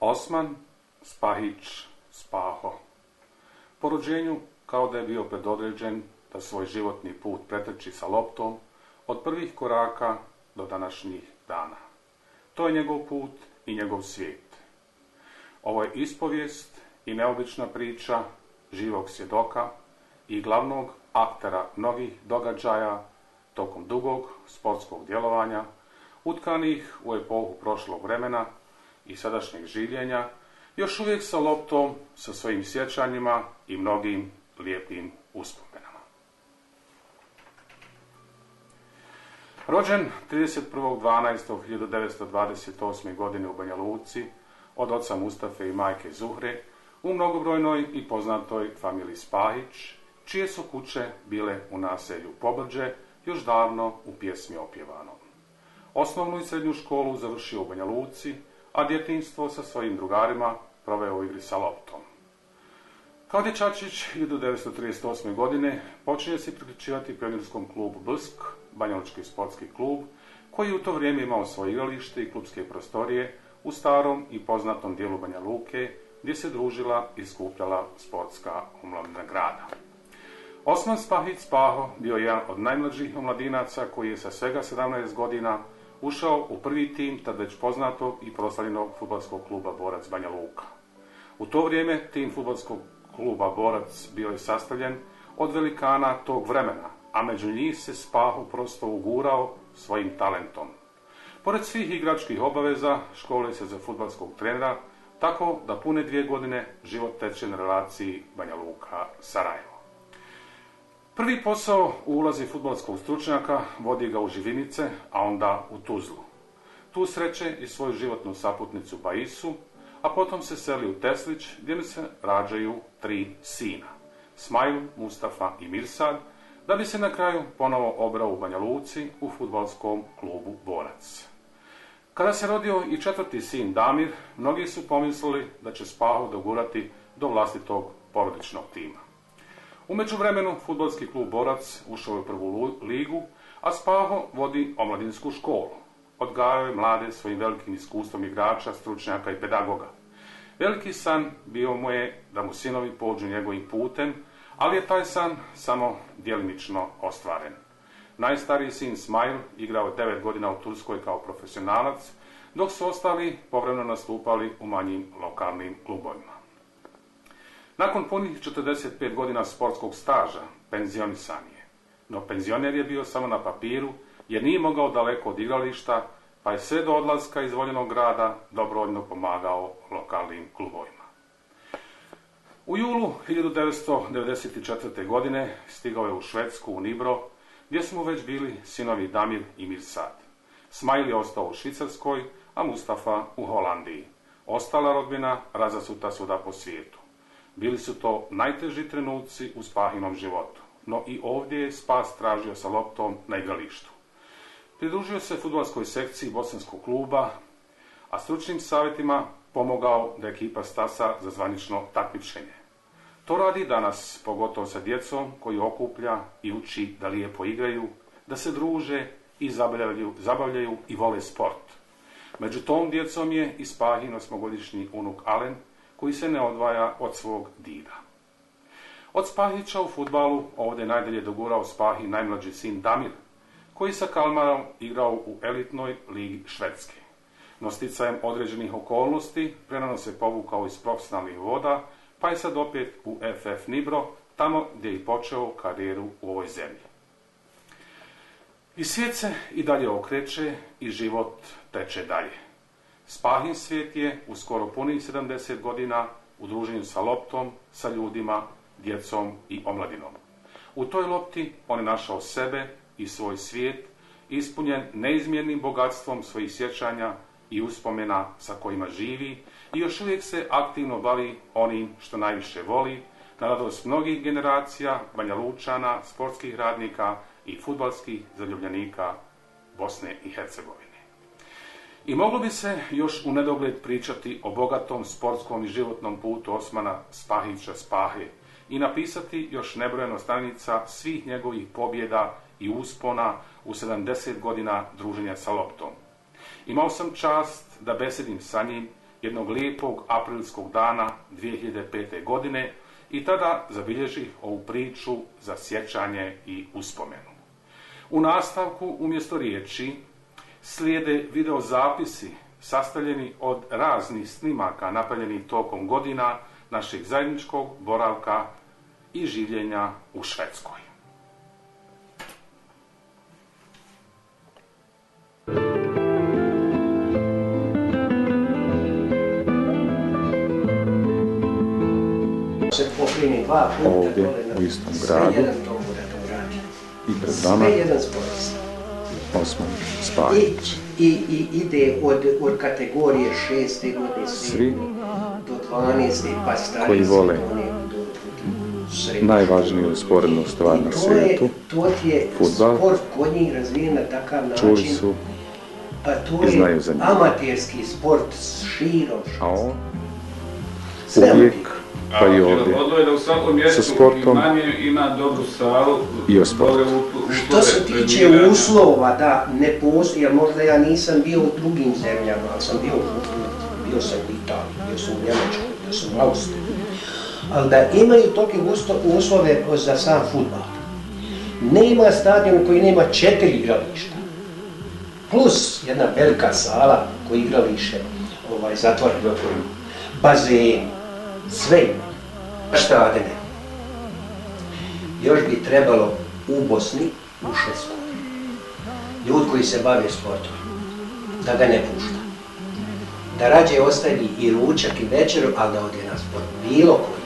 Osman Spahić Spaho. Po rođenju kao da je bio predodređen da svoj životni put pretrči sa loptom od prvih koraka do današnjih dana. To je njegov put i njegov svijet. Ovo je ispovijest i neobična priča živog svjedoka i glavnog aktera mnogih događaja tokom dugog sportskog djelovanja, utkanih u epohu prošlog vremena i sadašnjeg življenja, još uvijek sa loptom, sa svojim sjećanjima i mnogim lijepim uspomenama. Rođen 31.12.1928. godine u Banja Luci, od oca Mustafe i majke Zuhre, u mnogobrojnoj i poznatoj familiji Spahić, čije su kuće bile u naselju Pobrđe, još davno u pjesmi opjevano. Osnovnu i srednju školu završio u Banja Luci, a djetinstvo sa svojim drugarima proveo u igri sa loptom. Kao dječačić 1938. godine počinje se priključivati pionirskom klubu Blsk, Banjalički sportski klub, koji u to vrijeme imao svoje igralište i klubske prostorije u starom i poznatom dijelu Banja Luke, gdje se družila i skupljala sportska omladina grada. Osman Spahić Spaho bio je jedan od najmlađih omladinaca koji je sa svega 17 godina ušao u prvi tim tad već poznatog i proslavljenog futbolskog kluba Borac Banja Luka. U to vrijeme tim futbolskog kluba Borac bio je sastavljen od velikana tog vremena, a među njih se Spaho prosto ugurao svojim talentom. Pored svih igračkih obaveza, škole se za futbalskog trenera, tako da pune dvije godine život teče na relaciji Banja Luka-Sarajevo. Prvi posao u ulazi futbolskog stručnjaka vodi ga u Živinice, a onda u Tuzlu. Tu sreće i svoju životnu saputnicu Baisu, a potom se seli u Teslić gdje mi se rađaju tri sina. Smajl, Mustafa i Mirsad, da bi se na kraju ponovo obrao u Banja Luci u futbolskom klubu Borac. Kada se rodio i četvrti sin Damir, mnogi su pomislili da će Spaho dogurati do vlastitog porodičnog tima. U međuvremenu futbolski klub Borac ušao je u prvu ligu, a Spaho vodi omladinsku školu. Odgajao je mlade svojim velikim iskustvom igrača, stručnjaka i pedagoga. Veliki san bio mu je da mu sinovi pođu njegovim putem, ali je taj san samo djelimično ostvaren. Najstariji sin Smajl igrao je 9 godina u Turskoj kao profesionalac, dok su ostali povremeno nastupali u manjim lokalnim klubovima. Nakon punih 45 godina sportskog staža, penzionisan je. No penzioner je bio samo na papiru, jer nije mogao daleko od igrališta, pa je sve do odlaska iz voljenog grada dobrovoljno pomagao lokalnim klubovima. U julu 1994. godine stigao je u Švedsku, u Nibro, gdje smo već bili sinovi Damir i Mirsad. Smajl je ostao u Švicarskoj, a Mustafa u Holandiji. Ostala rodbina razasuta suda po svijetu. Bili su to najteži trenuci u Spahinom životu, no i ovdje je spas tražio sa loptom na igralištu. Pridružio se futbolskoj sekciji bosanskog kluba, a stručnim savjetima pomogao da ekipa stasa za zvanično takmičenje. To radi danas, pogotovo sa djecom koji okuplja i uči da lijepo igraju, da se druže i zabavljaju, i vole sport. Među tom djecom je i Spahin osmogodišnji unuk Alen, koji se ne odvaja od svog dida. Od Spahića u futbalu ovdje najdalje dogurao Spahi najmlađi sin Damir, koji sa Kalmarom igrao u elitnoj ligi Švedske. No sticajem određenih okolnosti prenano se povukao iz profesionalnih voda, pa je sad opet u FF Nibro, tamo gdje je počeo karijeru u ovoj zemlji. I svijet se i dalje okreće i život teče dalje. Spahin svijet je u skoro punih 70 godina u druženju sa loptom, sa ljudima, djecom i omladinom. U toj lopti on je našao sebe i svoj svijet, ispunjen neizmjernim bogatstvom svojih sjećanja i uspomena sa kojima živi i još uvijek se aktivno bavi onim što najviše voli, na radost mnogih generacija, Banja Lučana, sportskih radnika i futbalskih zaljubljenika Bosne i Hercegovine. I moglo bi se još u nedogled pričati o bogatom sportskom i životnom putu Osmana Spahića Spahe i napisati još nebrojeno stranica svih njegovih pobjeda i uspona u 70 godina druženja sa loptom. Imao sam čast da besedim sa njim jednog lijepog aprilskog dana 2005. godine i tada zabilježih ovu priču za sjećanje i uspomenu. U nastavku umjesto riječi slijede videozapisi sastavljeni od raznih snimaka napravljenih tokom godina našeg zajedničkog boravka i življenja u Švedskoj. Ovdje, u istom gradu. I pred nama. Osman I, Spahić. i, i ide od, od kategorije šeste godine Svi do 12. pa stariji koji vole najvažniju sporednu stvar I na to svijetu. Je, to ti je Fudbal. sport kod njih razvijen na takav način. Čuli su, pa to i je znaju za njega. amaterski sport širom. a on uvijek, pa i ovdje. U svakom mjestu Sa sportom imanje ima dobru salu. i o sportu. Što se tiče uslova, da ne postoji, jer možda ja nisam bio u drugim zemljama, ali sam bio, u- bio sam u Italiji, bio sam u Njemačkoj, bio sam u Austriji. Ali da imaju tolike usto- uslove za sam futbal. Nema stadion koji nema četiri igrališta. Plus jedna velika sala koji igralište ovaj, zatvoreno. Bazen, sve ima. Šta Adene? Još bi trebalo u Bosni, u Švedskoj, ljud koji se bave sportom, da ga ne pušta. Da rađe ostavi i ručak i večeru, ali da ode na sport, bilo koji.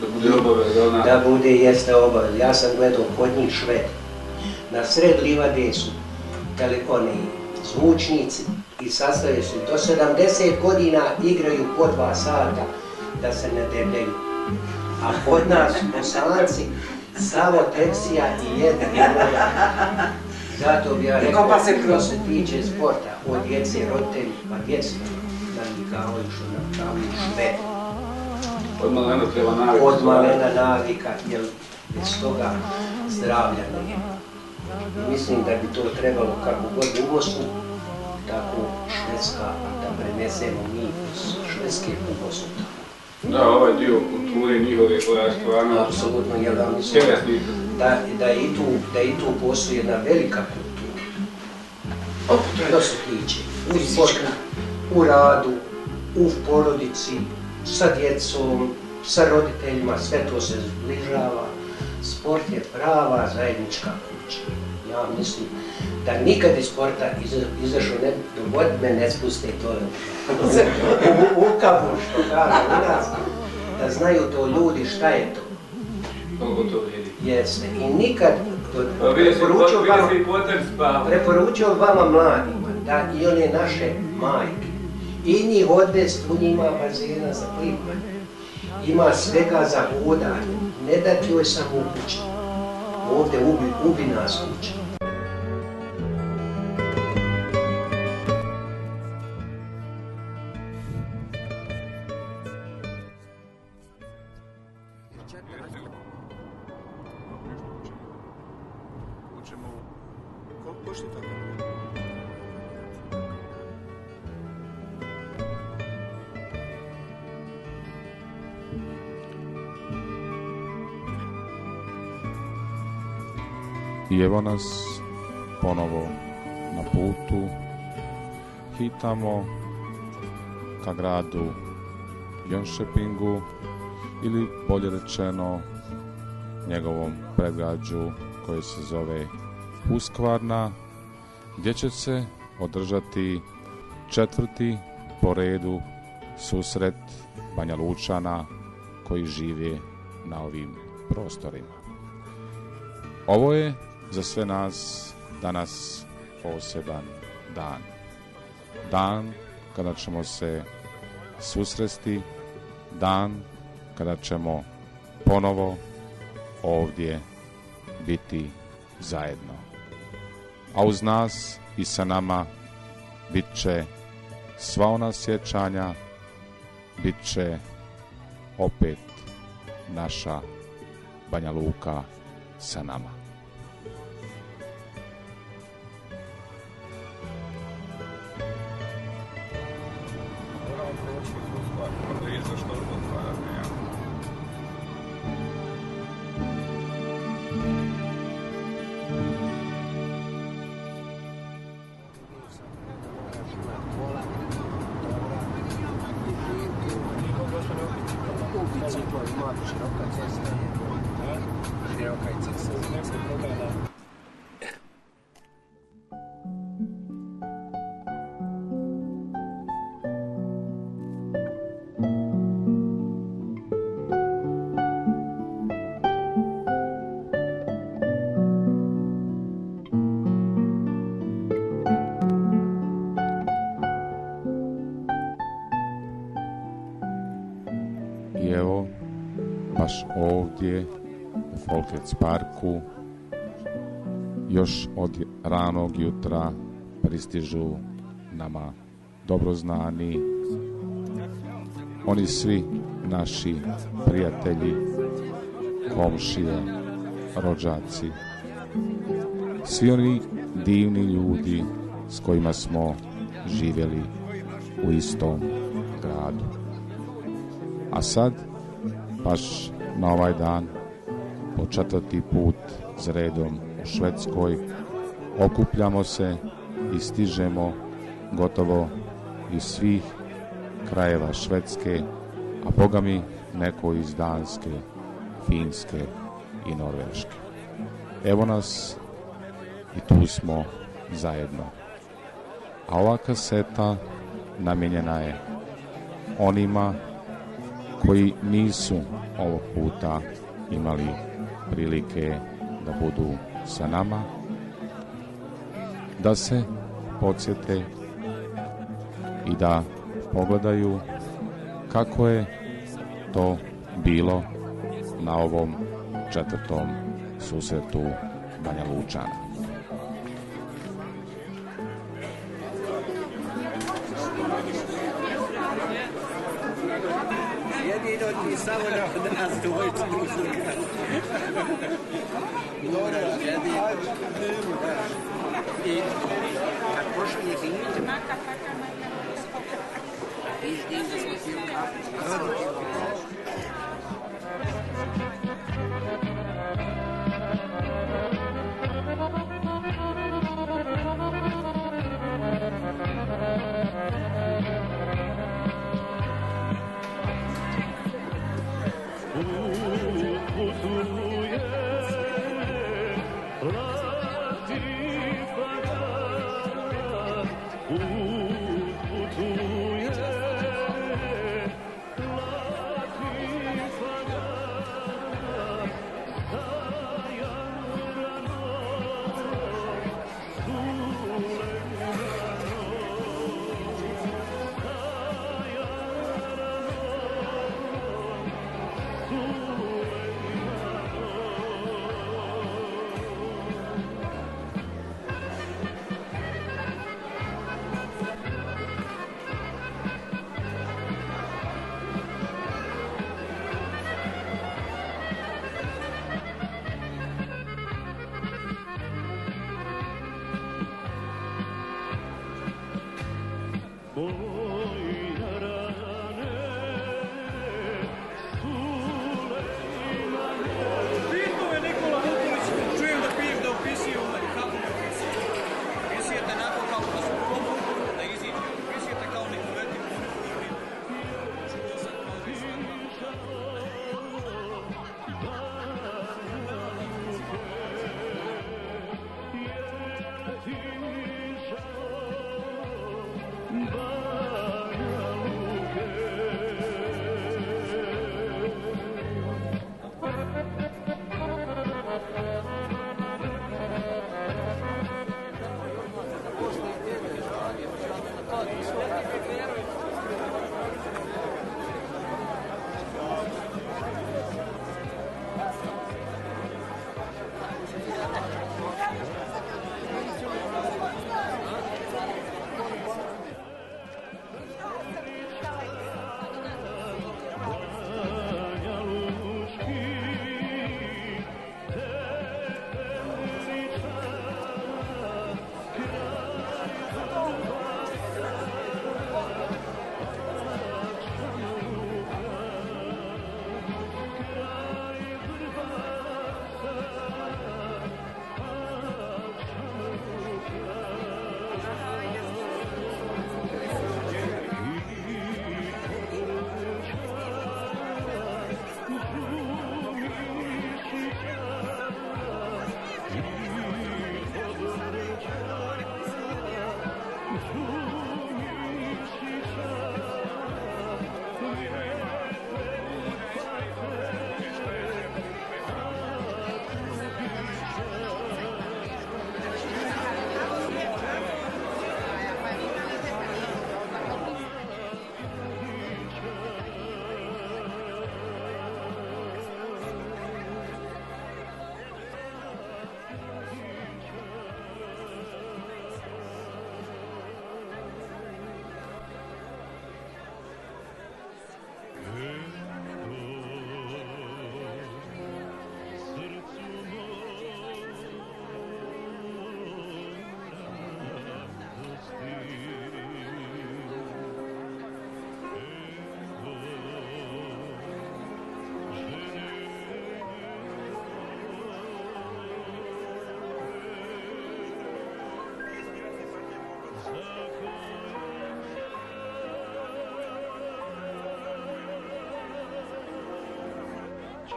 Da bude obaveza ona. Da bude jeste obavez. Ja sam gledao kod njih šved. Na sred livade su telefoni zvučnici i sastave su do 70 godina igraju po dva sata da se ne debljaju. A kod nas bosanci samo teksija i jedna igra. Zato bi ja rekao, Kopa se što kroz. se tiče sporta, od djece, roditelji, pa djeci navikavaju što navikavaju šved Od malena treba naviku. od malena navika, jer bez toga zdravlja. I mislim da bi to trebalo kako god u Bosnu, tako Švedska, da prenesemo mi iz Švedske u Bosnu. Da, ovaj dio kulture njihove koja je stvarno Apsolutno, jer da mislim da, i tu, da i tu postoji jedna velika kultura. Što se tiče u sportu, u radu, u porodici, sa djecom, sa roditeljima, sve to se zbližava. Sport je prava zajednička kuća. Ja mislim da nikad iz sporta iza- izašao ne, dok god me ne spuste to u, u kapu, što kaže u nas, da znaju to ljudi šta je to. Koliko to. Jeste. I nikad Pa preporučio vama, spava. preporučio vama mladima da i one naše majke i njih odvest u njima bazena za plivanje. Ima svega za hodanje. Ne dati joj samo u kući. Ovdje ubi, ubi nas kuća. I nas ponovo na putu. Hitamo ka gradu Jönköpingu ili bolje rečeno njegovom predgrađu koji se zove Huskvarna gdje će se održati četvrti po redu susret Banja Lučana koji žive na ovim prostorima. Ovo je za sve nas danas poseban dan. Dan kada ćemo se susresti, dan kada ćemo ponovo ovdje biti zajedno. A uz nas i sa nama bit će sva ona sjećanja, bit će opet naša Banja Luka sa nama. I evo, baš ovdje u Folkets parku još od ranog jutra pristižu nama dobro znani oni svi naši prijatelji, komšije, rođaci, svi oni divni ljudi s kojima smo živjeli u istom. A sad, baš na ovaj dan, po četvrti put s redom u Švedskoj, okupljamo se i stižemo gotovo iz svih krajeva Švedske, a boga mi neko iz Danske, Finske i Norveške. Evo nas i tu smo zajedno. A ova kaseta namijenjena je onima koji nisu ovog puta imali prilike da budu sa nama, da se podsjete i da pogledaju kako je to bilo na ovom četvrtom susretu Banja Lučana. Jedino ti samo na nas dvojicu muzika. Dobro, jedino. I kad pošalje vinite, viš dim da smo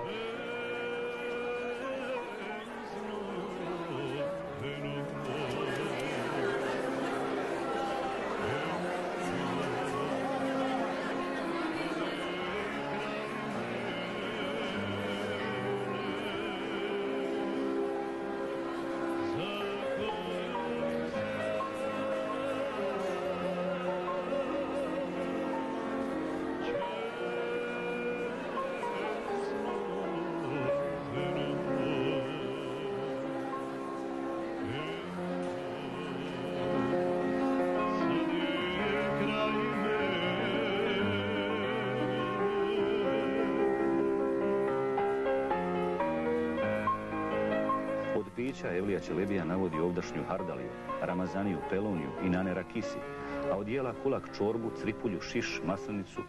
Od pića Evlija Čelebija navodi ovdašnju hardaliju, ramazaniju, peloniju i nanera kisi, a od jela kulak čorbu, cripulju, šiš, maslenicu,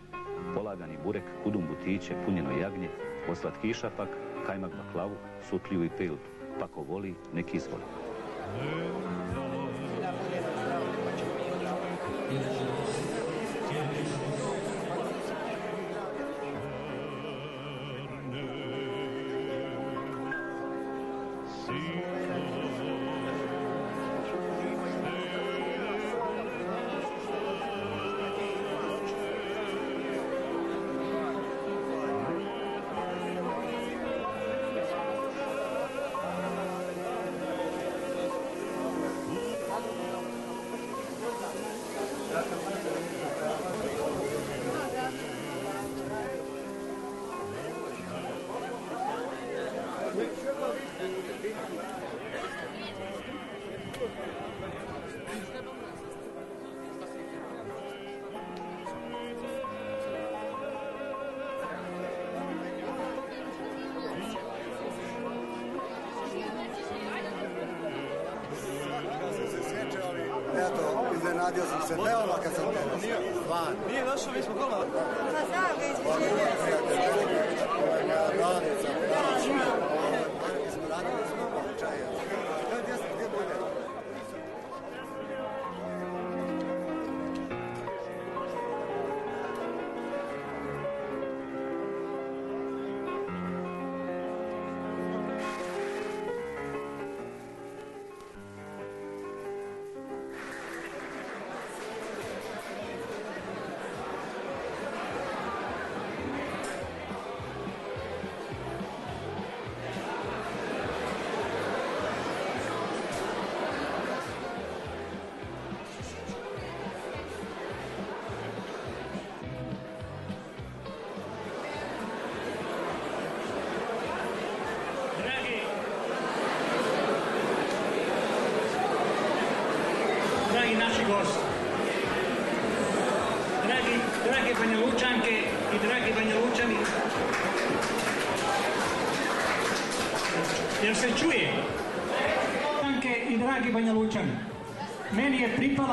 polagani burek, kudum butiće, punjeno jagnje, od slatkiša pak, kajmak baklavu, sutliju i peltu. Pa ko voli, nek izvoli. Iznenadio sam se veoma kad sam gledao. Nije došao, mi smo kola.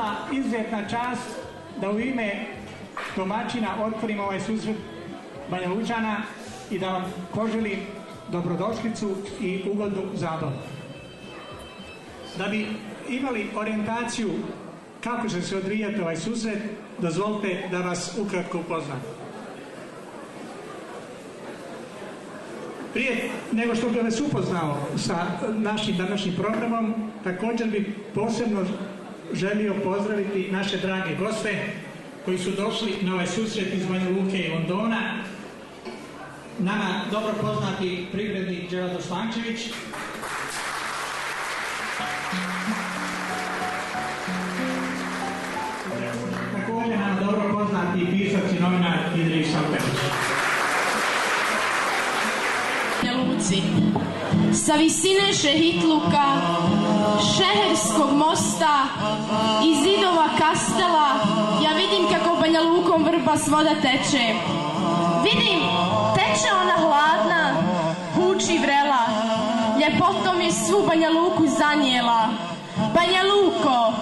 Pripala izuzetna čast da u ime domaćina otvorim ovaj susret Banja Lučana i da vam poželim dobrodošlicu i ugodnu zabavu. Da bi imali orijentaciju kako će se odvijati ovaj susret, dozvolite da vas ukratko upoznam. Prije nego što bih vas upoznao sa našim današnjim programom, također bih posebno želio pozdraviti naše drage goste koji su došli na ovaj susret iz Banja Luke i Londona. Nama dobro poznati privrednik Đerado Slančević, također nam dobro poznati pisac i novinar Idris Alperić. Luci. Sa visine Šehitluka, Šeherskog mosta i zidova kastela ja vidim kako Banja Lukom vrba s voda teče. Vidim, teče ona hladna, huči vrela, ljepotom je svu Banja Luku zanijela. Banja Luko,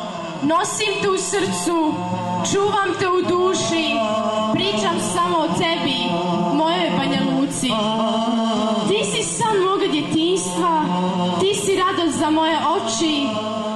nosim te u srcu, čuvam te u duši, pričam samo o tebi, mojoj Banja Luci. Za moje oči,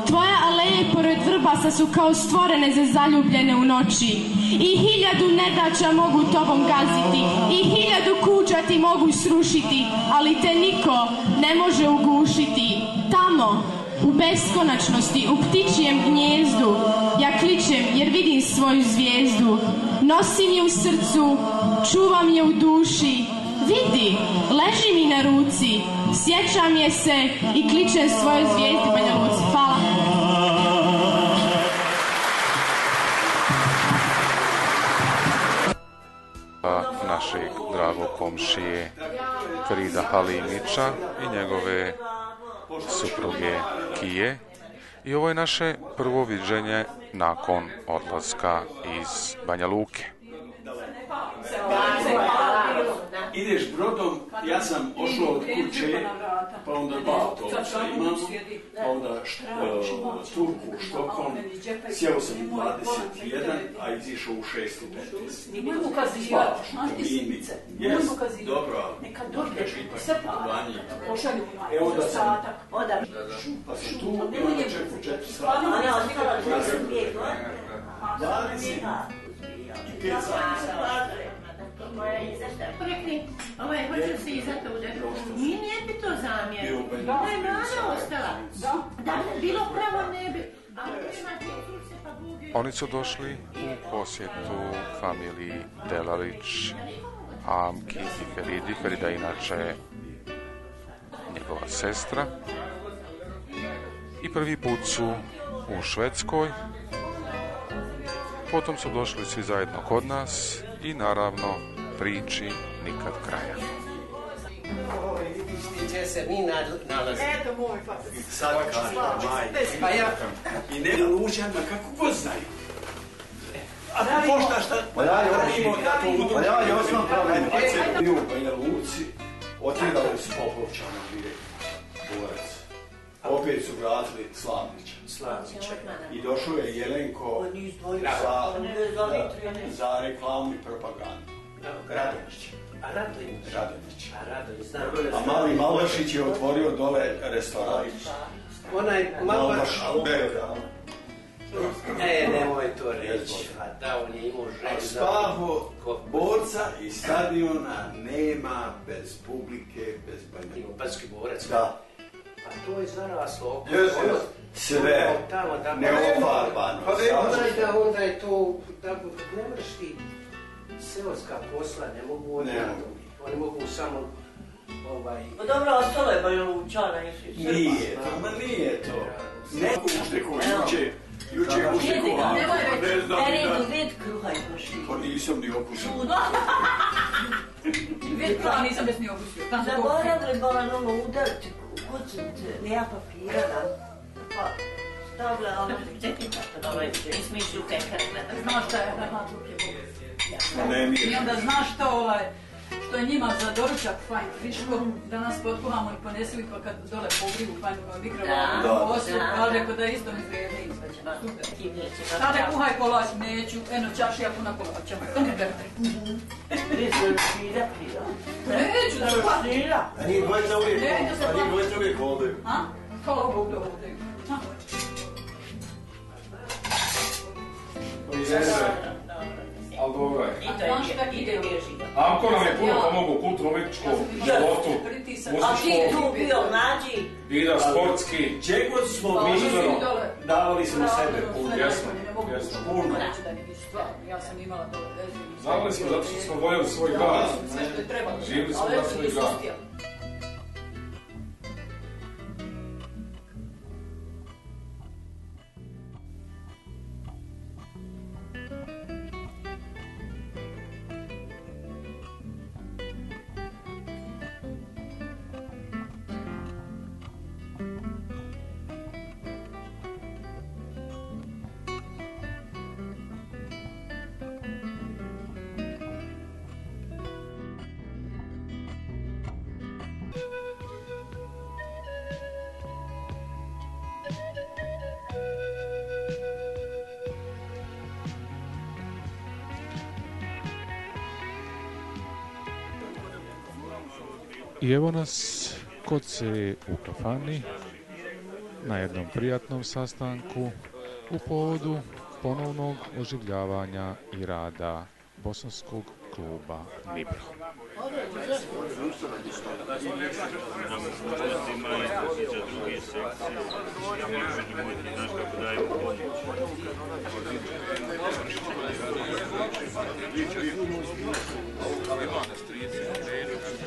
tvoja aleje pored vrba sa glasa su kao stvorene za zaljubljene u noći. I hiljadu nedaća mogu tobom gaziti, i hiljadu kuća ti mogu srušiti, ali te niko ne može ugušiti. Tamo, u beskonačnosti, u ptičijem gnjezdu, ja kličem jer vidim svoju zvijezdu. Nosim je u srcu, čuvam je u duši, vidi, leži mi na ruci, sjećam je se i kličem svoje zvijezdi Banja Luci. Hvala. našeg dragog komšije Frida Halimića i njegove supruge Kije. I ovo je naše prvo viđenje nakon odlaska iz Banja Luke. Ideš brodom, ja sam ošao od kuće, pa onda dva autobusa imamo, pa onda št- Turku, Štokholm, sjeo sam u 21, a izišao u 6.15. Nemojmo ukazivati. Spavaš u Znaš ti kabini. smice. Jes, Nemojmo dobro, ali Neka možda dođe, čitaj sve putovanje. Pošalju E sam, pa sam tu, Nemoj i onda njemu. četiri, četiri Stvarno, sata. ona ostala Ja sam 25 godina. 20 i pet sati. Rekli, ovaj, hoće se i zato udati. Nije, nije bi to zamjer. Bio u Banju Da je Luci, mlada sada. ostala. Da bi bilo pravo ne bi. Ali nema djece, Bog je- Oni su došli u posjetu familiji Delalić, Amki i Feridi. Ferida inače njegova sestra. I prvi put su u Švedskoj. Potom su došli svi zajedno kod nas i naravno priči nikad kraja. Gdje se mi nal- nalazimo. Eto moj pa. Sad. Pa ja, I ne lučama kako god znaju. A ti pošta šta? Pa ja osam- da to udružimo. pa ja i osam pravim. Ajde, bio u Banja Luci, otirali su Popovčana gdje borac. Opet su vratili Slavnića. Slavnića. I došao je Jelenko za, za reklamu i propagandu. Radonić. A Radonjić. Radonić. A Radonjić, znam. A mali Malbašić je otvorio dole restoran. Onaj Malbaš. Berga. E, nemoj to reći. A da, on je imao želju. Ko- borca i stadiona nema bez publike, bez Banja Imao Banski borac. Da. A to je zaraslo oko. Jes, ono- jes. Sve. ono. Neofarbano. Pa ne, Samo- onaj da onda je to, da ne možeš ti seoska posla, ne mogu oni Ne. Oni mogu samo ovaj... Pa dobro, ostalo je Banja Lučana i svi. Nije to, ma nije to. Neko uštekova juče, juče je uštekova. Nemoj Ne reći, znam da... do vid kruha i prši. Pa nisam ni okusio. Vid kruha nisam bez ni kopi. Zaboravili bolan ono udariti kucnite, nema papira da. Pa stavlja ono. Dobro, nismo išli u pekar. Znaš šta je, nema druge bobe. Ne, I onda znaš što ovaj, što je njima za doručak fajn friško, da nas potkuhamo i ponesili pa kad dole pogriju fajn u mikrovalu, Da. osu, ali rekao da isto mi. Super. Sada kuhaj kolač, neću, eno čašija puna kolača. To mi berte. Neću da špatira. A njih dvojica uvijek, se a njih dvojica uvijek hodaju. A? Hvala Bog da ovdje. A ti tu bio, nađi. vida sportski. Čego smo mi davali smo sebe puno. Mogu jesmo. Puno. Ja sam imala dole veze. Znali smo zato što smo voljeli svoj grad. Sve što je trebalo. Živjeli smo Ali za svoj nisu evo nas kod se u kafani na jednom prijatnom sastanku u povodu ponovnog oživljavanja i rada bosanskog kluba Nibro.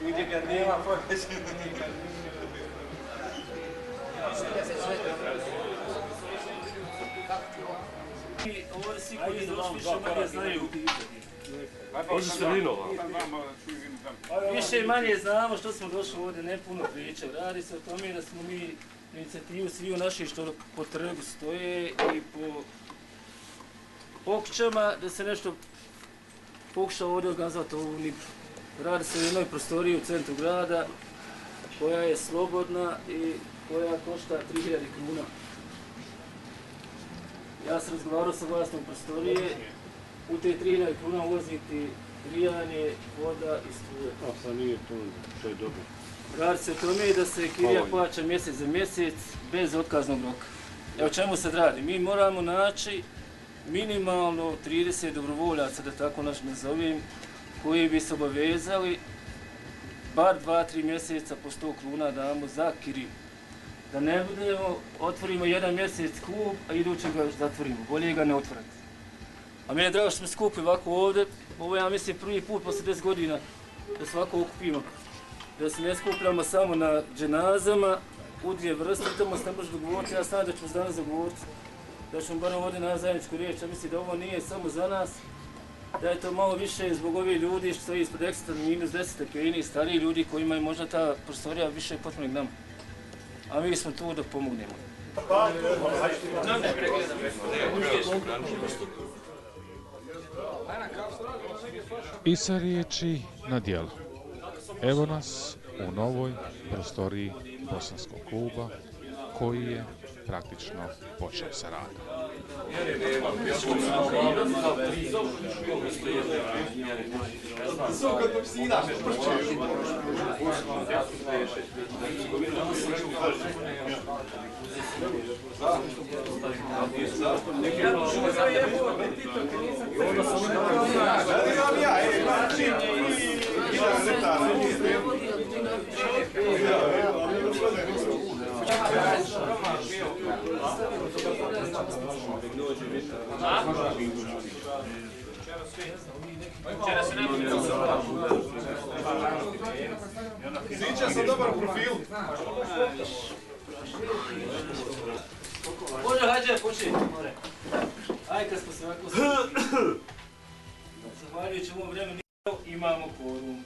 Gdje ga nema, Ovo svi koji došli znaju. Više manje znamo što smo došli ovdje, ne puno priče. Radi se o tome da smo mi inicijativu svi naši što po trgu stoje i po pokućama da se nešto pokuša ovdje organizovati ovu Nibru. Radi se o jednoj prostoriji u centru grada koja je slobodna i koja košta 3000 kuna. Ja sam razgovarao sa vlasnom prostorije, u te 3000 kuna ulaziti grijanje, voda i struje. A pa nije to, to je dobro. Radi se o tome da se kirija plaća mjesec za mjesec bez otkaznog roka. Evo o čemu se radi? Mi moramo naći minimalno 30 dobrovoljaca, da tako naš nazovem, koji bi se obavezali bar 2-3 mjeseca po 100 kuna damo za kiriju. Da ne budemo, otvorimo jedan mjesec klub, a idući ga zatvorimo. Bolje ga ne otvoriti. A meni je drago što smo skupili ovako ovdje. Ovo ja mislim, prvi put poslije 10 godina da se ovako okupimo. Da se ne skupljamo samo na dženazama, u dvije vrste, tamo se ne može dogovoriti. Ja znam da ćemo se danas dogovoriti. Da ćemo barem ovdje na zajedničku riječ. Ja mislim da ovo nije samo za nas, da je to malo više zbog ovih ljudi što stoji ispod ekstra minus 10 stepeni, stariji ljudi koji imaju možda ta prostorija više potpunih nama. A mi smo tu da pomognemo. I sa riječi na dijelu. Evo nas u novoj prostoriji Bosanskog kluba koji je praktično počeo sa radom. Ja Sviđa se dobar profil. Može, hađe, počni. Aj, kad smo se ovako Zahvaljujući ovom vremenu imamo kvoruma.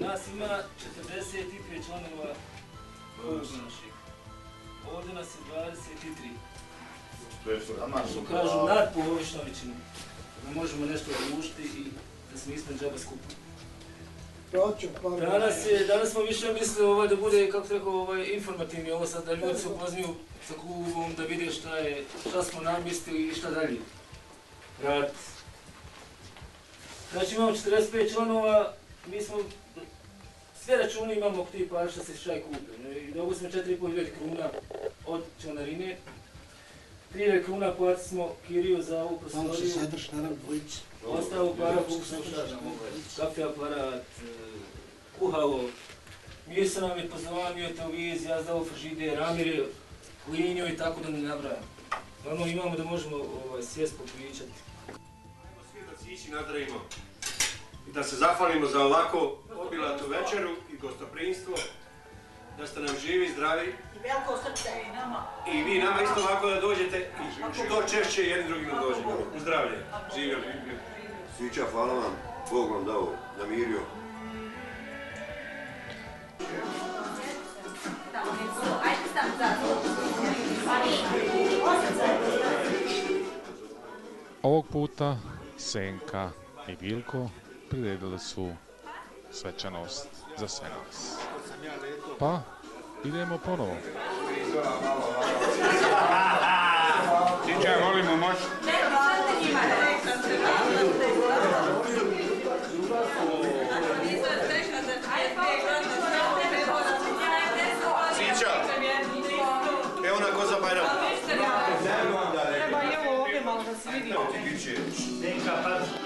Nas ima 45 članova kluba naših. Ovdje nas je 23. Što kažu nadpolovična većina. Da možemo nešto odlučiti i da smo ispred džaba pa... Danas, je, danas smo više mislili ovaj, da bude, kako rekao, ovaj, informativni, ovo sad da ljudi se upoznaju sa klubom, da vide šta je, šta smo namislili i šta dalje. Rad. Znači imamo 45 članova, mi smo, sve račune imamo tih par što se šaj kupe. I dobili smo 4.500 kruna od članarine. 3.000 kruna platili smo kiriju za ovu Tamo se prostoriju. sadrš, naravno, dvojice. Ostao para slušaš, kafe aparat, e, kuhalo. Mi se nam je pozvanio televizija, zdao frižide, ramire, liniju i tako da ne nabrajam. Ono imamo da možemo ovaj, sjest popričati. svi da cići nazdravimo i da se zahvalimo za ovako obilatu večeru i gostoprinstvo, da ste nam živi, zdravi. I veliko srce i nama. I vi nama isto ovako da dođete i što češće jedni drugim dođemo. U zdravlje. Živjeli. Svića, hvala vam. Bog vam dao, namirio. Ovog puta Senka i Vilko priredili su svečanost za sve nas. Pa, idemo ponovo. Čiča, volimo moć. Sića, evo na koza Bajram. Treba i ovo ovdje malo da se vidi. Neka pa...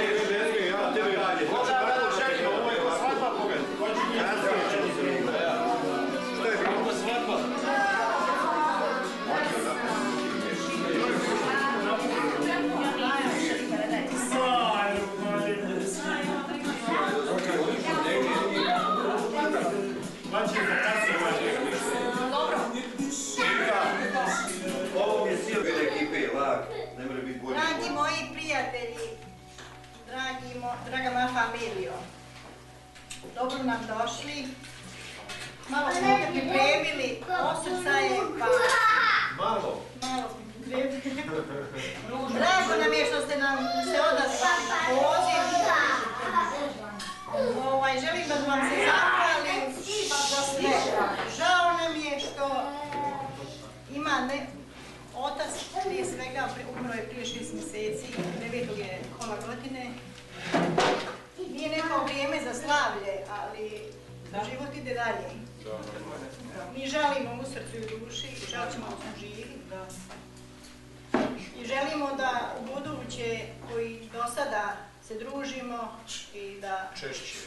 se družimo i da Češće.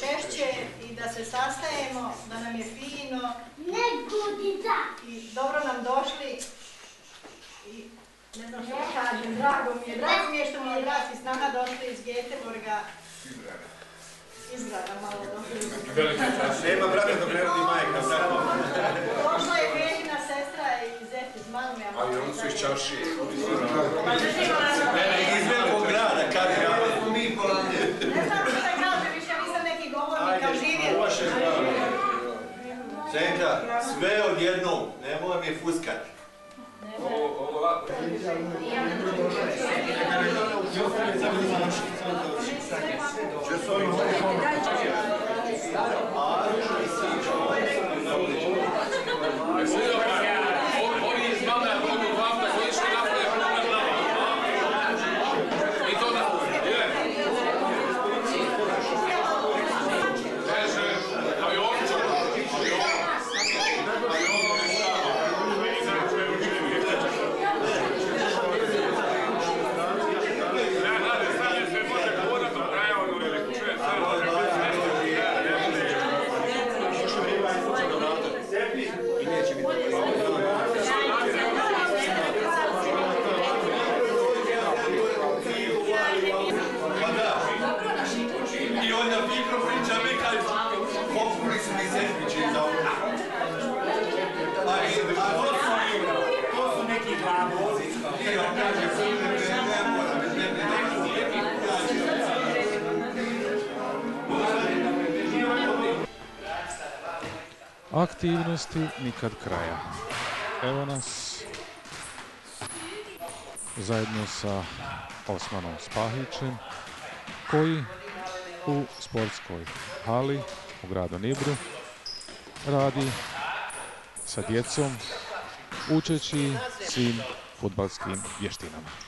češće i da se sastajemo, da nam je fino i dobro nam došli i ne znam što kažem, drago mi je, drago mi je što mi je brat i snaga došli iz Göteborga, izgleda malo došli. Nema brata dok ne rodi majka, tako. Došla je Velina sestra i zet iz Malme. A i oni su iz Čaršije. Pa držimo nas. Iz velikog grada, kad je smo mi polavlje. Ne znam što da kažem, više nisam neki govornik, ali živjeti. Vaše zdravlje. Senka, sve odjednom, nemoj mi fuskat. Ovo ovako. Oni Aktivnosti nikad kraja. Evo nas zajedno sa Osmanom Spahićem koji u sportskoj hali u gradu Nibru radi sa djecom učeći svim futbalskim vještinama.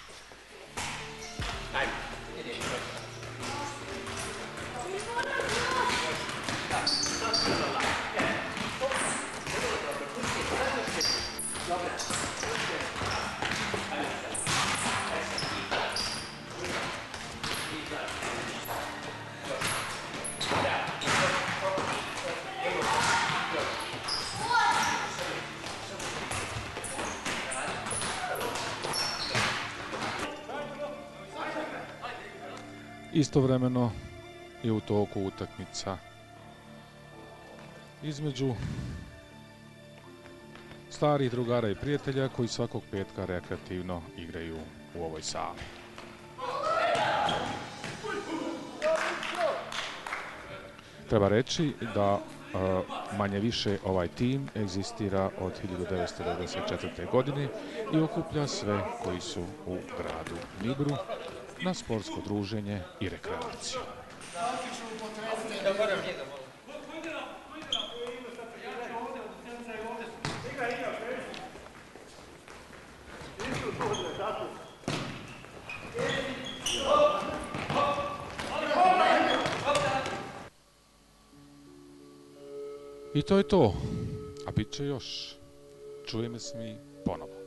Istovremeno je u toku utakmica između starih drugara i prijatelja koji svakog petka rekreativno igraju u ovoj sali. Treba reći da e, manje više ovaj tim egzistira od 1994. godine i okuplja sve koji su u gradu Nibru na sportsko druženje i rekreaciju. To je to. A bit će još. Čujemo se mi ponovo.